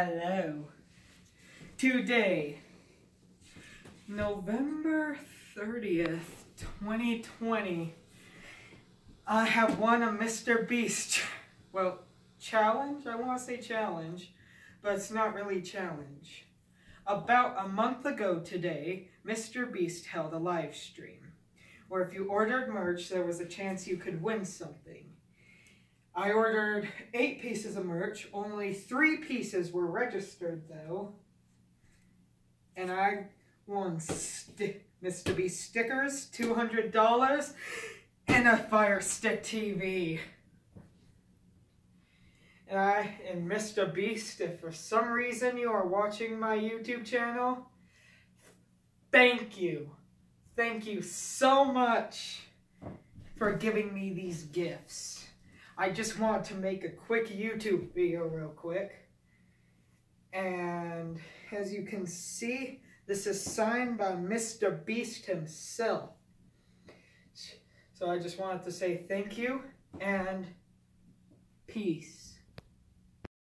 Hello. Today, November 30th, 2020, I have won a Mr. Beast, well, challenge? I want to say challenge, but it's not really challenge. About a month ago today, Mr. Beast held a live stream, where if you ordered merch, there was a chance you could win something. I ordered eight pieces of merch. Only three pieces were registered, though. And I won Mr. B stickers, $200, and a Fire Stick TV. And I and Mr. Beast, if for some reason you are watching my YouTube channel, thank you. Thank you so much for giving me these gifts. I just want to make a quick YouTube video real quick. And as you can see, this is signed by Mr. Beast himself. So I just wanted to say thank you and peace.